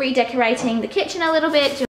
redecorating the kitchen a little bit.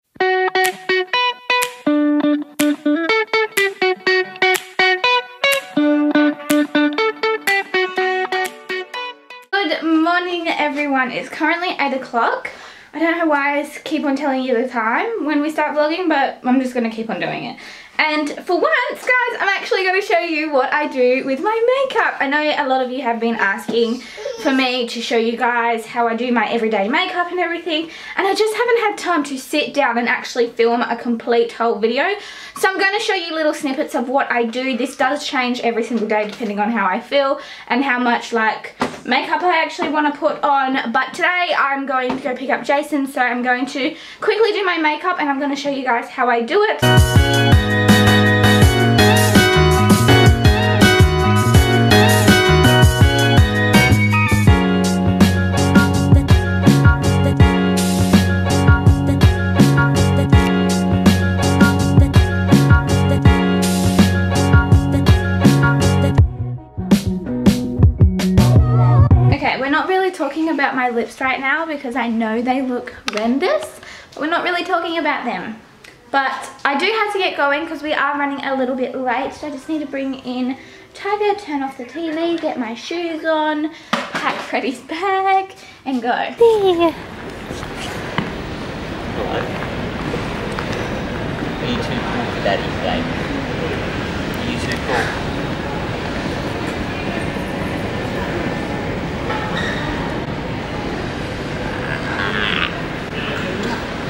Good morning everyone, it's currently 8 o'clock. I don't know why I keep on telling you the time when we start vlogging, but I'm just going to keep on doing it. And for once, guys, I'm actually going to show you what I do with my makeup. I know a lot of you have been asking for me to show you guys how I do my everyday makeup and everything. And I just haven't had time to sit down and actually film a complete whole video. So I'm going to show you little snippets of what I do. This does change every single day depending on how I feel and how much like makeup I actually want to put on. But today I'm going to go pick up Jason. So I'm going to quickly do my makeup and I'm going to show you guys how I do it. My lips right now because I know they look horrendous. But we're not really talking about them. But I do have to get going because we are running a little bit late. So I just need to bring in Tiger, turn off the TV, get my shoes on, pack Freddie's bag, and go. Hello. Are you too cool for? Are you too cool?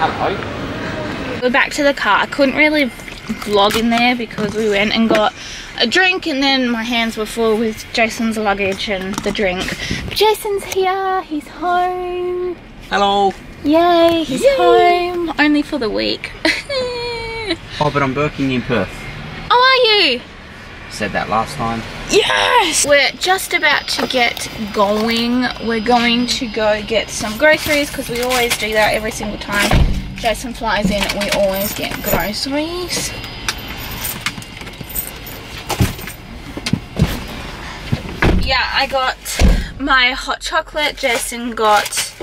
Hello. We're back to the car. I couldn't really vlog in there because we went and got a drink and then my hands were full with Jason's luggage and the drink. But Jason's here, he's home. Hello. Yay, he's Yay. home. Only for the week. Oh, but I'm working in Perth. oh, are you? Said that last time. Yes! We're just about to get going. We're going to go get some groceries because we always do that every single time Jason flies in. We always get groceries. Yeah, I got my hot chocolate. Jason got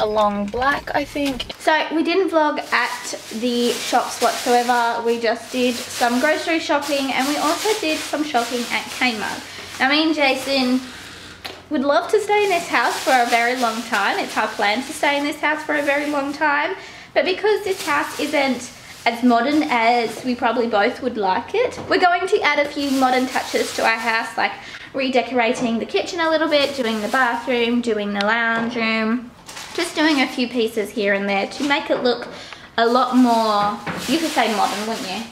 a long black, I think. So we didn't vlog at the shops whatsoever. We just did some grocery shopping and we also did some shopping at Kmart. Now me and Jason would love to stay in this house for a very long time. It's our plan to stay in this house for a very long time. But because this house isn't as modern as we probably both would like it, we're going to add a few modern touches to our house like redecorating the kitchen a little bit, doing the bathroom, doing the lounge room, just doing a few pieces here and there to make it look a lot more, you could say modern, wouldn't you?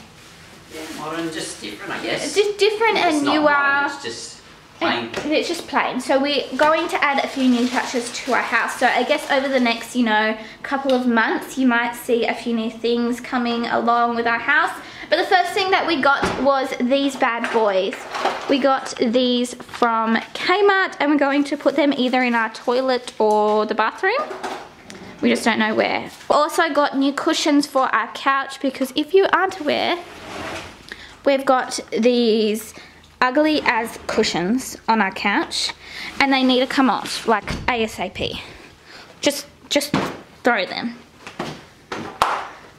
Yeah, modern, just different, I guess. It's just different It's and you modern, are... It's just plain. It's just plain. So we're going to add a few new touches to our house. So I guess over the next, you know, couple of months, you might see a few new things coming along with our house. But the first thing that we got was these bad boys. We got these from Kmart and we're going to put them either in our toilet or the bathroom. We just don't know where. Also got new cushions for our couch because if you aren't aware, we've got these ugly as cushions on our couch and they need to come off like ASAP. Just just throw them.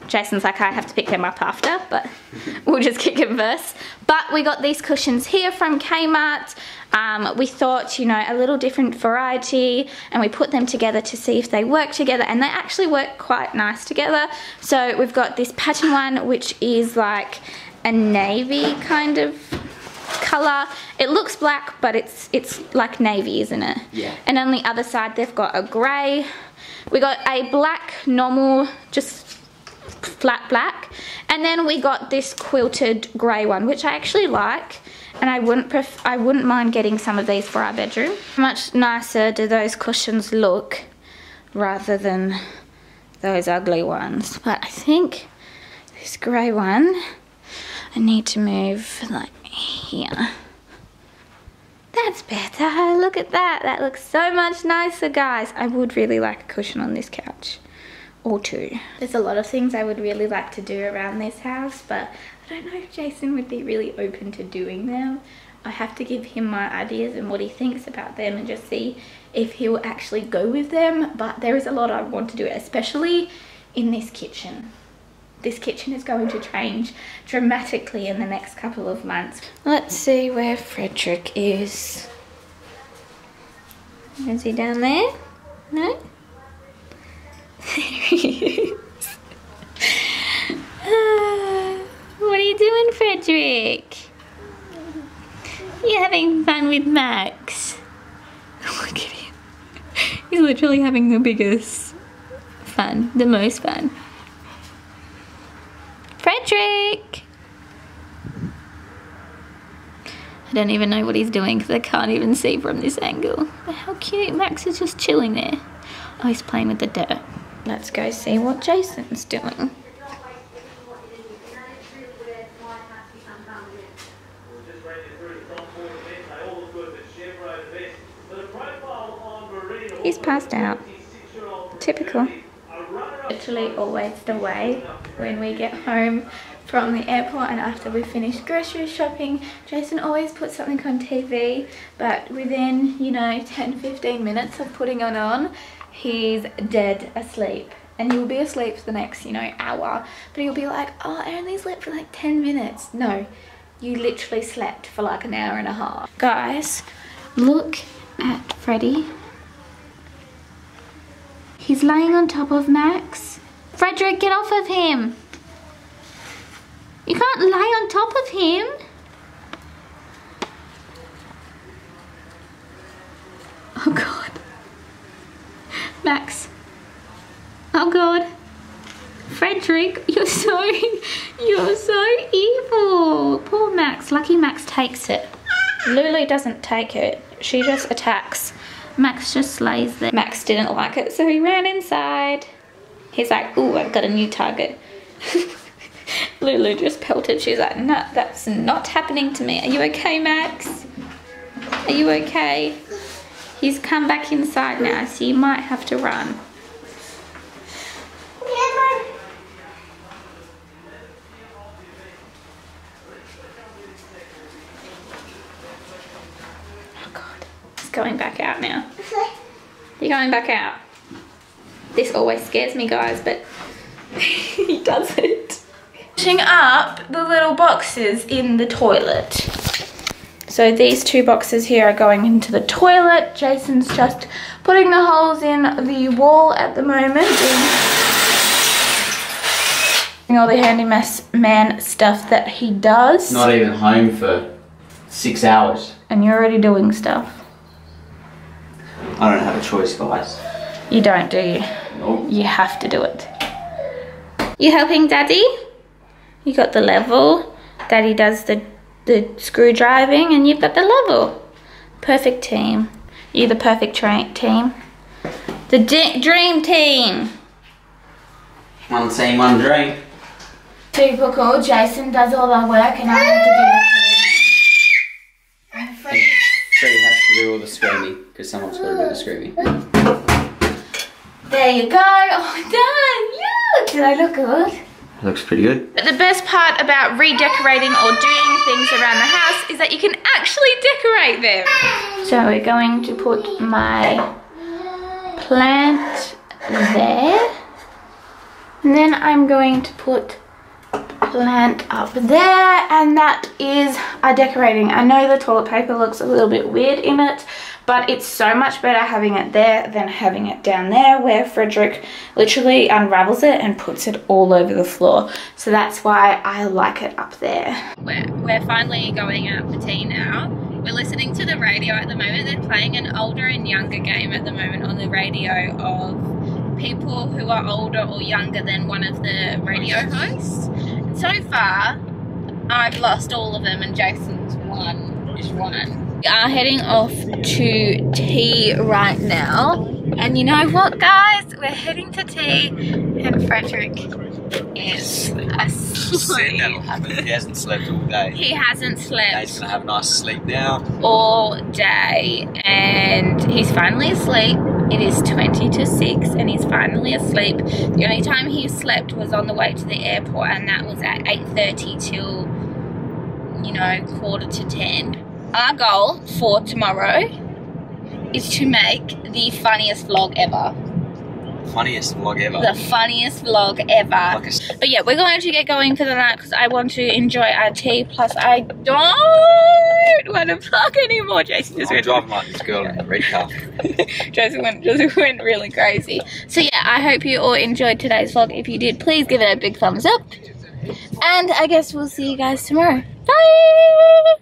Jason's like, I have to pick them up after, but we'll just kick it first. But we got these cushions here from Kmart. Um, we thought, you know, a little different variety, and we put them together to see if they work together, and they actually work quite nice together. So we've got this pattern one, which is like a navy kind of color. It looks black, but it's it's like navy, isn't it? Yeah. And on the other side, they've got a grey. We got a black normal, just flat black. And then we got this quilted grey one which I actually like. And I wouldn't pref I wouldn't mind getting some of these for our bedroom. Much nicer do those cushions look rather than those ugly ones? But I think this grey one I need to move like here. That's better. Look at that. That looks so much nicer guys. I would really like a cushion on this couch or two. There's a lot of things I would really like to do around this house, but I don't know if Jason would be really open to doing them. I have to give him my ideas and what he thinks about them and just see if he will actually go with them. But there is a lot I want to do, especially in this kitchen. This kitchen is going to change dramatically in the next couple of months. Let's see where Frederick is. Is he down there? No? What are you doing, Frederick? You're having fun with Max? Look at him. He's literally having the biggest fun, the most fun. Frederick! I don't even know what he's doing because I can't even see from this angle. But how cute. Max is just chilling there. Oh, he's playing with the dirt. Let's go see what Jason's doing. He's passed out. Typical. Literally always the way when we get home from the airport and after we finish grocery shopping, Jason always puts something on TV, but within, you know, 10, 15 minutes of putting it on, he's dead asleep. And he'll be asleep for the next, you know, hour. But he'll be like, oh, I only slept for like 10 minutes. No, you literally slept for like an hour and a half. Guys, look at Freddie. He's laying on top of Max. Frederick, get off of him. You can't lay on top of him. Oh God. Max. Oh God. Frederick, you're so, you're so evil. Poor Max. Lucky Max takes it. Lulu doesn't take it. She just attacks. Max just lays there. Max didn't like it, so he ran inside. He's like, ooh, I've got a new target. Lulu just pelted. She's like, no, that's not happening to me. Are you okay, Max? Are you okay? He's come back inside now, so you might have to run. Oh going back out now. You're going back out. This always scares me, guys, but he does it. Washing up the little boxes in the toilet. So these two boxes here are going into the toilet. Jason's just putting the holes in the wall at the moment. Doing all the handyman stuff that he does. Not even home for six hours. And you're already doing stuff. I don't have a choice, guys. You don't, do you? Nope. You have to do it. You helping Daddy? You got the level. Daddy does the, the screw driving and you've got the level. Perfect team. You're the perfect team. The dream team. One team, one dream. Super cool. Jason does all the work and I have to do the And Freddie has to do all the screaming because someone's got to do the screaming. There you go. Oh, done. Look. Did I look good? Looks pretty good. But the best part about redecorating or doing things around the house is that you can actually decorate them. So we're going to put my plant there. And then I'm going to put plant up there and that is our decorating. I know the toilet paper looks a little bit weird in it but it's so much better having it there than having it down there where Frederick literally unravels it and puts it all over the floor. So that's why I like it up there. We're, we're finally going out for tea now. We're listening to the radio at the moment. They're playing an older and younger game at the moment on the radio of people who are older or younger than one of the radio hosts. So far, I've lost all of them and Jason's won. Just won. We are heading off to tea right now. And you know what, guys? We're heading to tea, and Frederick is asleep. He hasn't slept all day. He hasn't slept. He's gonna have a nice sleep now. All day, and he's finally asleep. It is 20 to 6 and he's finally asleep. The only time he slept was on the way to the airport and that was at 8.30 till, you know, quarter to 10 our goal for tomorrow is to make the funniest vlog ever. Funniest vlog ever. The funniest vlog ever. Like a s- But yeah, we're going to get going for the night because I want to enjoy our tea. Plus, I don't want to vlog anymore. Jason just I'm went, driving like this girl in the red car. Jason went, just went really crazy. So yeah, I hope you all enjoyed today's vlog. If you did, please give it a big thumbs up. And I guess we'll see you guys tomorrow. Bye!